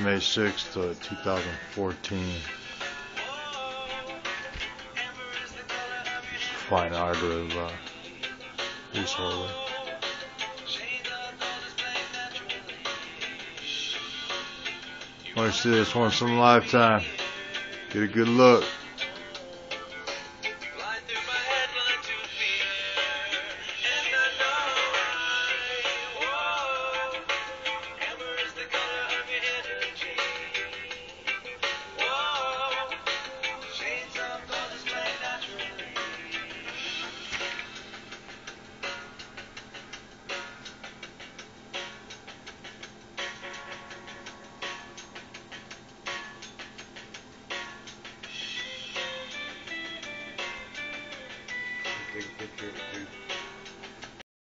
May 6th, uh, 2014. Fine art of uh, Reese Orley. Want to see this once in a lifetime. Get a good look. que, que, que